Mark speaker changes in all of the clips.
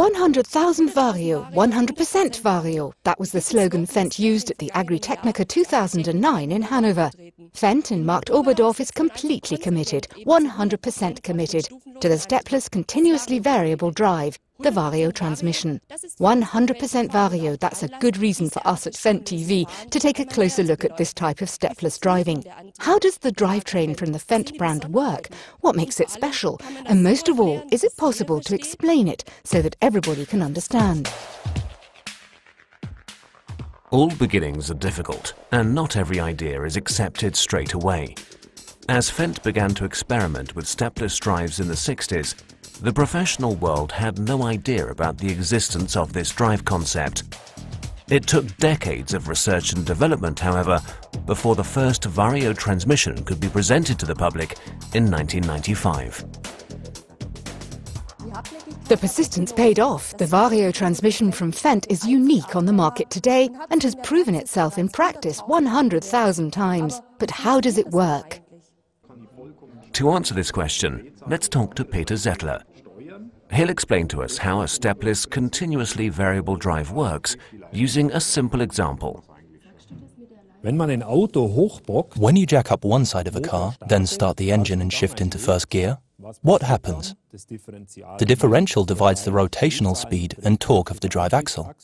Speaker 1: 100,000 Vario, 100% Vario. That was the slogan Fendt used at the Agritechnica 2009 in Hanover. Fendt in Marktoberdorf is completely committed, 100% committed, to the stepless continuously variable drive, the Vario transmission. 100% Vario, that's a good reason for us at Fendt TV to take a closer look at this type of stepless driving. How does the drivetrain from the Fendt brand work? What makes it special? And most of all, is it possible to explain it so that everybody can understand?
Speaker 2: All beginnings are difficult, and not every idea is accepted straight away. As Fendt began to experiment with stepless drives in the 60s, the professional world had no idea about the existence of this drive concept. It took decades of research and development, however, before the first Vario transmission could be presented to the public in 1995.
Speaker 1: The persistence paid off. The Vario transmission from Fendt is unique on the market today and has proven itself in practice 100,000 times. But how does it work?
Speaker 2: To answer this question, let's talk to Peter Zettler. He'll explain to us how a stepless, continuously variable drive works using a simple example.
Speaker 3: When you jack up one side of a car, then start the engine and shift into first gear, what happens? The differential divides the rotational speed and torque of the drive axle.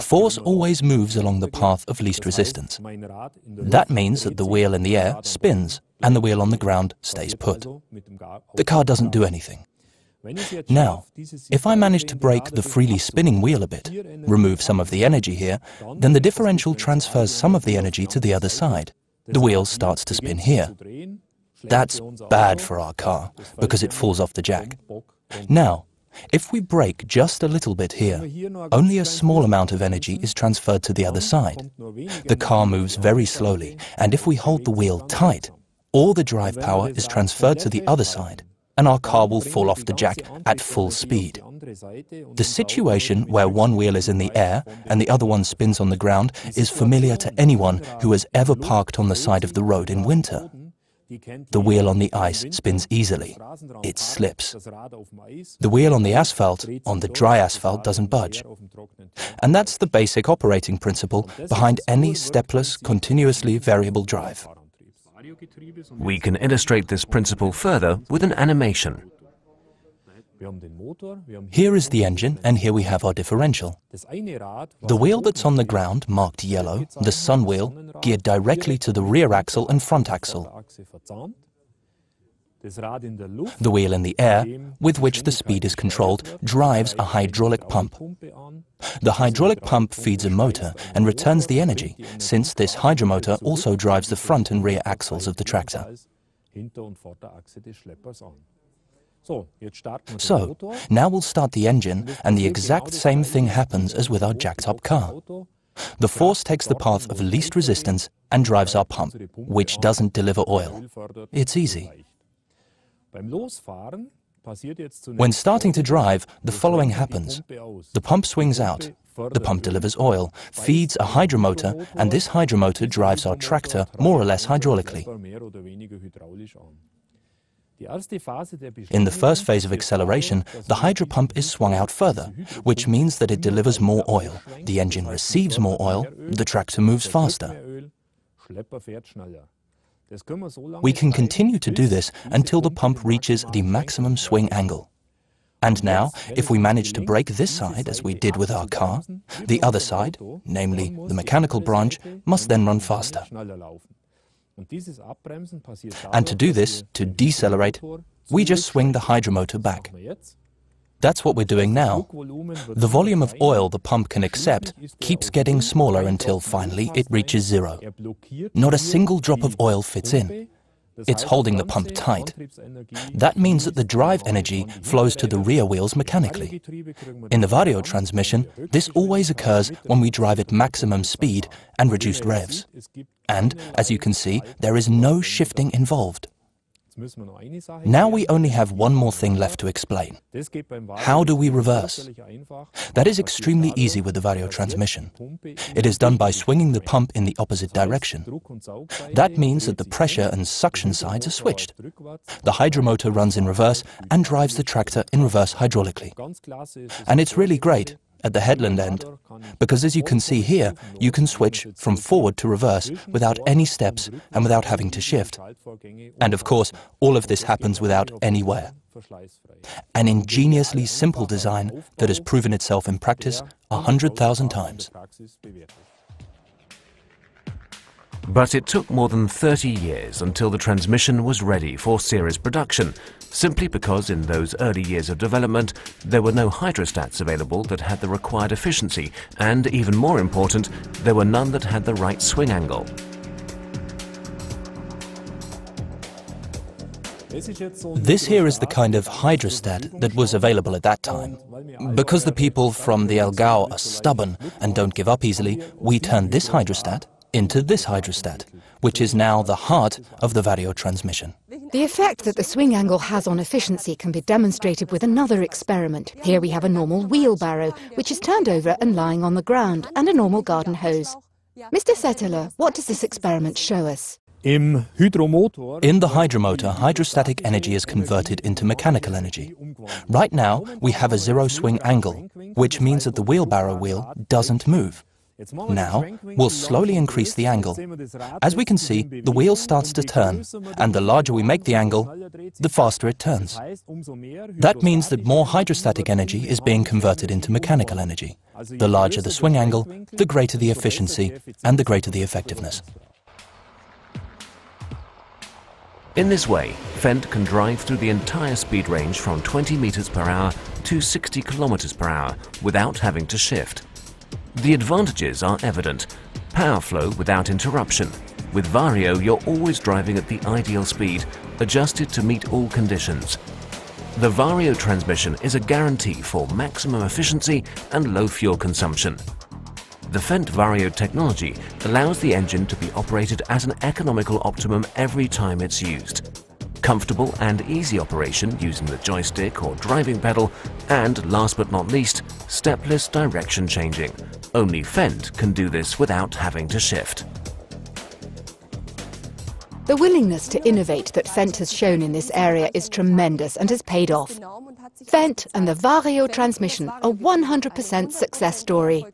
Speaker 3: Force always moves along the path of least resistance. That means that the wheel in the air spins and the wheel on the ground stays put. The car doesn't do anything. Now, if I manage to brake the freely spinning wheel a bit, remove some of the energy here, then the differential transfers some of the energy to the other side. The wheel starts to spin here. That's bad for our car, because it falls off the jack. Now, if we brake just a little bit here, only a small amount of energy is transferred to the other side. The car moves very slowly, and if we hold the wheel tight, all the drive power is transferred to the other side, and our car will fall off the jack at full speed. The situation where one wheel is in the air and the other one spins on the ground is familiar to anyone who has ever parked on the side of the road in winter. The wheel on the ice spins easily. It slips. The wheel on the asphalt, on the dry asphalt, doesn't budge. And that's the basic operating principle behind any stepless, continuously variable drive.
Speaker 2: We can illustrate this principle further with an animation.
Speaker 3: Here is the engine, and here we have our differential. The wheel that's on the ground, marked yellow, the sun wheel, geared directly to the rear axle and front axle. The wheel in the air, with which the speed is controlled, drives a hydraulic pump. The hydraulic pump feeds a motor and returns the energy, since this hydromotor also drives the front and rear axles of the tractor. So, now we'll start the engine and the exact same thing happens as with our jacked up car. The force takes the path of least resistance and drives our pump, which doesn't deliver oil. It's easy. When starting to drive, the following happens. The pump swings out. The pump delivers oil, feeds a hydromotor, and this hydromotor drives our tractor more or less hydraulically. In the first phase of acceleration, the hydropump is swung out further, which means that it delivers more oil. The engine receives more oil, the tractor moves faster. We can continue to do this until the pump reaches the maximum swing angle. And now, if we manage to brake this side, as we did with our car, the other side, namely the mechanical branch, must then run faster. And to do this, to decelerate, we just swing the hydromotor back. That's what we're doing now. The volume of oil the pump can accept keeps getting smaller until finally it reaches zero. Not a single drop of oil fits in. It's holding the pump tight. That means that the drive energy flows to the rear wheels mechanically. In the Vario transmission, this always occurs when we drive at maximum speed and reduced revs. And, as you can see, there is no shifting involved. Now we only have one more thing left to explain. How do we reverse? That is extremely easy with the Vario transmission. It is done by swinging the pump in the opposite direction. That means that the pressure and suction sides are switched. The hydromotor runs in reverse and drives the tractor in reverse hydraulically. And it's really great at the headland end, because as you can see here, you can switch from forward to reverse without any steps and without having to shift. And of course, all of this happens without any wear. An ingeniously simple design that has proven itself in practice a hundred thousand times.
Speaker 2: But it took more than 30 years until the transmission was ready for series production, simply because in those early years of development there were no hydrostats available that had the required efficiency and, even more important, there were none that had the right swing angle.
Speaker 3: This here is the kind of hydrostat that was available at that time. Because the people from the Allgäu are stubborn and don't give up easily, we turned this hydrostat into this hydrostat, which is now the heart of the Vario transmission.
Speaker 1: The effect that the swing angle has on efficiency can be demonstrated with another experiment. Here we have a normal wheelbarrow, which is turned over and lying on the ground, and a normal garden hose. Mr. Zettler, what does this experiment show us?
Speaker 3: In the hydromotor, hydrostatic energy is converted into mechanical energy. Right now, we have a zero swing angle, which means that the wheelbarrow wheel doesn't move. Now, we'll slowly increase the angle. As we can see, the wheel starts to turn, and the larger we make the angle, the faster it turns. That means that more hydrostatic energy is being converted into mechanical energy. The larger the swing angle, the greater the efficiency, and the greater the effectiveness.
Speaker 2: In this way, Fendt can drive through the entire speed range from 20 meters per hour to 60 kilometers per hour without having to shift. The advantages are evident. Power flow without interruption. With Vario, you're always driving at the ideal speed, adjusted to meet all conditions. The Vario transmission is a guarantee for maximum efficiency and low fuel consumption. The Fendt Vario technology allows the engine to be operated at an economical optimum every time it's used comfortable and easy operation using the joystick or driving pedal, and last but not least, stepless direction changing. Only Fendt can do this without having to shift.
Speaker 1: The willingness to innovate that Fendt has shown in this area is tremendous and has paid off. Fendt and the Vario transmission, a 100% success story.